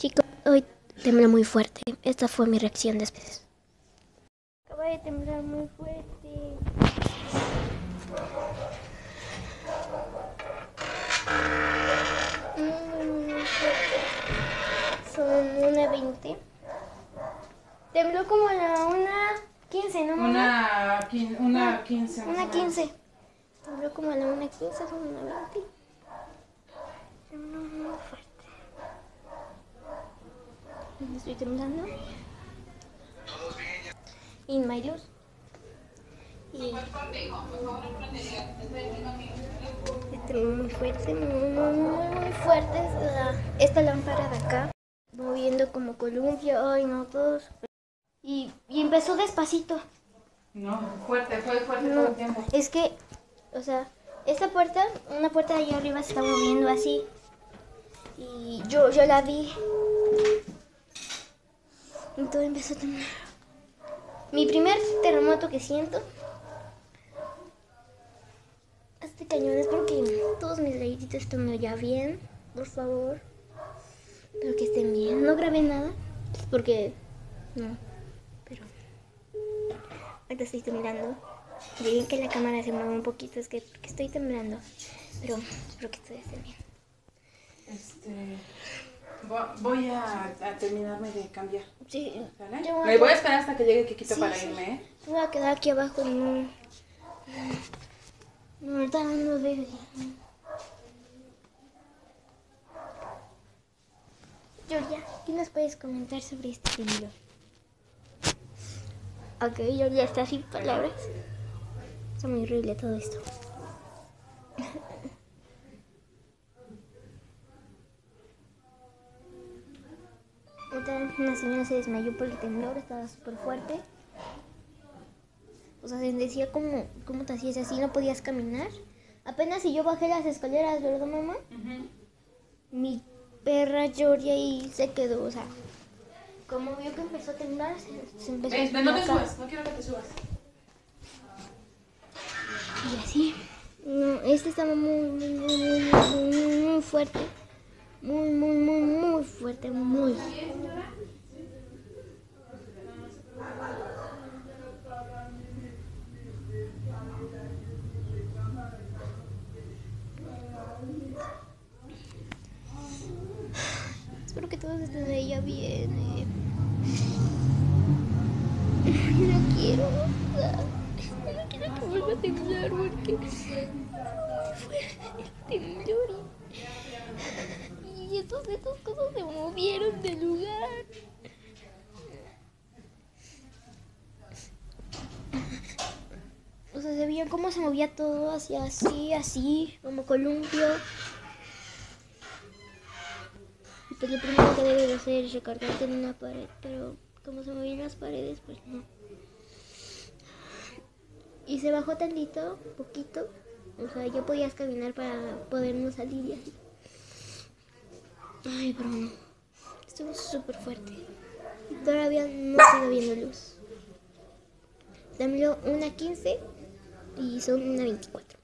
Chicos, hoy tembló muy fuerte. Esta fue mi reacción después. Acaba de temblar muy fuerte. Muy, muy, muy fuerte. Son una 20. Tembló como a la una 15, ¿no? mamá? Una, quin- una 15. más o Una menos. 15. Tembló como a la una 15, son una 20. Tembló muy fuerte. Estoy temblando. In my luz. Y tembló muy fuerte, muy, muy, muy, fuerte. Esta, esta lámpara de acá, moviendo como columpio. Ay, no, todos. Y, y empezó despacito. No, fuerte, fue fuerte No, todo el tiempo. es que, o sea, esta puerta, una puerta de allá arriba se está moviendo así. Y yo, yo la vi. Y todo empezó a temblar. Mi primer terremoto que siento. Este cañón es porque todos mis gallitos estén ya bien, por favor. Pero que estén bien. No grabé nada, pues porque no. Pero ahorita estoy temblando. Bien que la cámara se mueve un poquito, es que estoy temblando. Pero espero que ustedes estén bien. Este, voy a, a terminarme de cambiar. Sí, Me voy a esperar hasta que llegue Kikito Sí, para sí. irme, ¿eh? Me voy a quedar aquí abajo y no. No, ahorita no veo. Georgia, ¿qué nos puedes comentar sobre este temblor? Ok, Georgia está sin palabras. Está muy horrible todo esto. Una señora se desmayó por el temblor, estaba súper fuerte. O sea, se decía como, ¿cómo te hacías así? No podías caminar. Apenas si yo bajé las escaleras, ¿verdad, mamá? Mi perra Georgia ahí se quedó, o sea, como vio que empezó a temblar, se, se empezó Este, a no te subas, no quiero que te subas. Y así. No, este estaba muy, muy, muy, muy, muy, muy, muy fuerte. Muy, muy, muy, muy fuerte, muy. Espero que todos estén de ella bien. eh. No quiero. No quiero que vuelva a temblar porque fue el temblor estos, estas cosas se movieron del lugar. O sea, se veía cómo se movía todo hacia así, así, como columpio. Y pues lo primero que debes de hacer es recargarte en una pared, pero como se movían las paredes, pues no. Y se bajó tantito, poquito. O sea, ya podías caminar para podernos salir y así. Ay, pero no. Estuvo súper fuerte. Y todavía no sigo viendo luz. Tembló una 15 y son una 24.